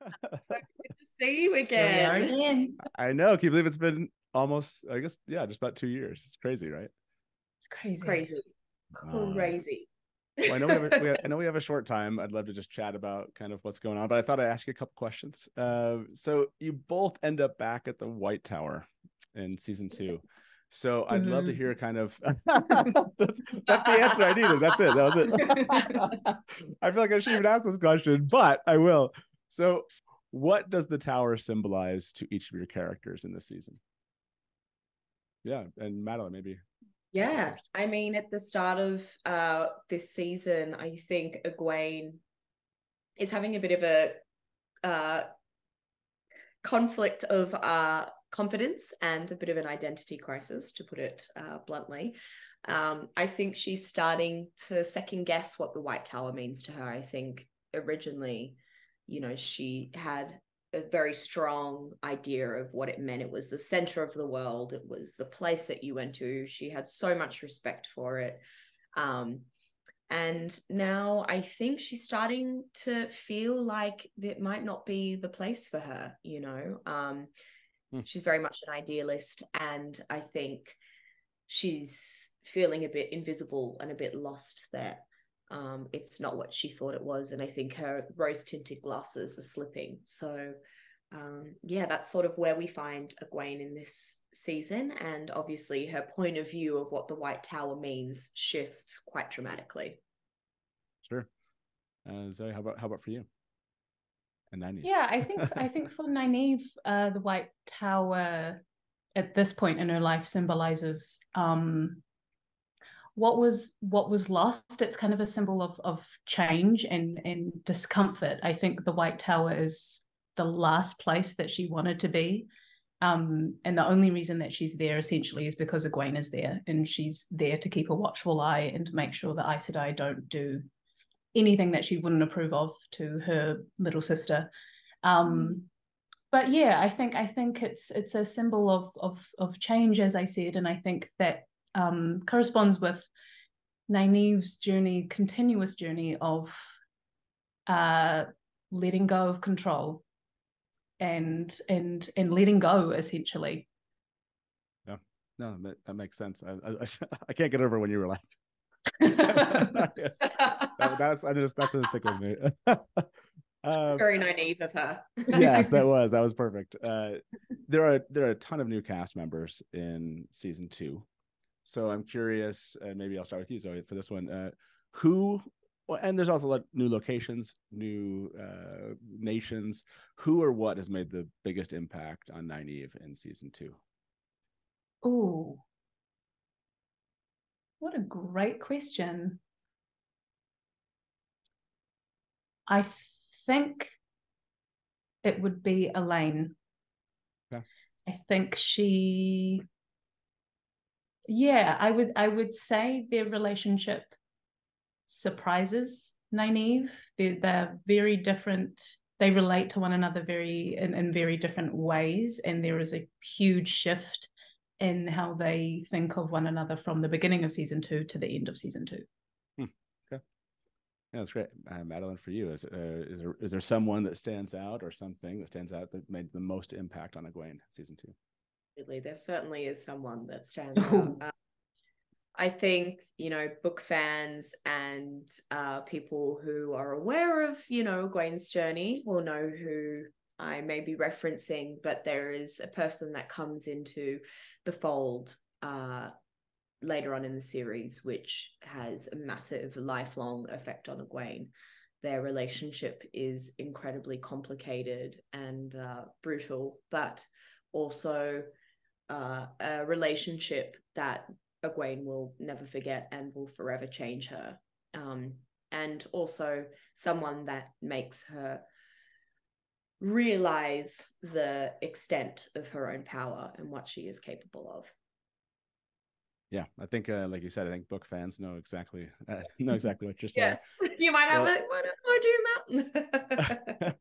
Good to see you again. again. I know. Can you believe it's been almost? I guess yeah, just about two years. It's crazy, right? It's crazy. It's crazy. Uh, Crazy. well, I know we have, a, we have, I know we have a short time. I'd love to just chat about kind of what's going on, but I thought I'd ask you a couple questions. Uh, so you both end up back at the White Tower in season two. So I'd love to Mhm. hear kind of that's, that's the answer I needed. That's it. That was it. I feel like I shouldn't even ask this question, but I will. So what does the tower symbolize to each of your characters in this season? Yeah, and Madeleine, maybe. Yeah, I mean, at the start of uh this season, I think Egwene is having a bit of a uh conflict of uh confidence and a bit of an identity crisis, to put it uh, bluntly. Um, I think she's starting to second guess what the White Tower means to her. I think originally, you know, she had a very strong idea of what it meant. It was the center of the world. It was the place that you went to. She had so much respect for it. Um, and now I think she's starting to feel like it might not be the place for her, you know. Um, Hmm. She's very much an idealist. And I think she's feeling a bit invisible and a bit lost there. Um, it's not what she thought it was. And I think her rose tinted glasses are slipping. So, um, yeah, that's sort of where we find Egwene in this season. And obviously, her point of view of what the White Tower means shifts quite dramatically. Sure. Uh, Zoe, how about how about for you? And Nynaeve. Yeah, I think I think for Nynaeve, uh, the White Tower at this point in her life symbolizes um, what was what was lost. It's kind of a symbol of of change and and discomfort. I think the White Tower is the last place that she wanted to be. Um, and the only reason that she's there essentially is because Egwene is there, and she's there to keep a watchful eye and to make sure that Aes Sedai don't do anything that she wouldn't approve of to her little sister. Um, but yeah, I think I think it's it's a symbol of of of change, as I said, and I think that um, corresponds with Nynaeve's journey, continuous journey of uh, letting go of control and and and letting go essentially. Yeah, No, that, that makes sense. I, I, I can't get over when you were like, That, that's I just that's gonna stick with me. uh, Very naive of her. yes, that was that was perfect. Uh, there are there are a ton of new cast members in season two, so I'm curious. Uh, maybe I'll start with you, Zoe, for this one. Uh, who? Well, and there's also like new locations, new uh, nations. Who or what has made the biggest impact on Nynaeve in season two? Oh, what a great question. I think it would be Elayne. Yeah. I think she yeah, I would I would say their relationship surprises Nynaeve They're, they're very different. They relate to one another very in, in very different ways, and there is a huge shift in how they think of one another from the beginning of season two to the end of season two. Yeah, that's great, uh, Madeleine. For you, is uh, is there is there someone that stands out or something that stands out that made the most impact on Egwene season two? Absolutely. There certainly is someone that stands out. Um, I think, you know, book fans and uh, people who are aware of, you know, Gwen's journey will know who I may be referencing, but there is a person that comes into the fold uh, later on in the series, which has a massive lifelong effect on Egwene. Their relationship is incredibly complicated and uh, brutal, but also uh, a relationship that Egwene will never forget and will forever change her. Um, and also someone that makes her realize the extent of her own power and what she is capable of. Yeah, I think, uh, like you said, I think book fans know exactly uh, know exactly what you're saying. Yes, you might have Well- it. What, what do you mountain?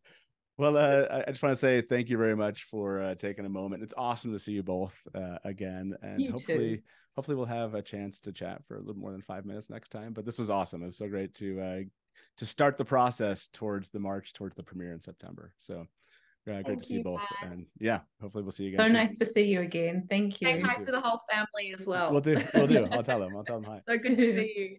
Well, uh, I- I just want to say thank you very much for uh, taking a moment. It's awesome to see you both uh, again, and You hopefully, too. hopefully, we'll have a chance to chat for a little more than five minutes next time. But this was awesome. It was so great to uh, to start the process towards the march towards the premiere in September. So yeah, great Thank to see you, both. Matt. And yeah, hopefully we'll see you So again. soon. nice to see you again. Thank you. Say hi to the whole family as well. We'll do. We'll do. I'll tell them. I'll tell them hi. So good to see you.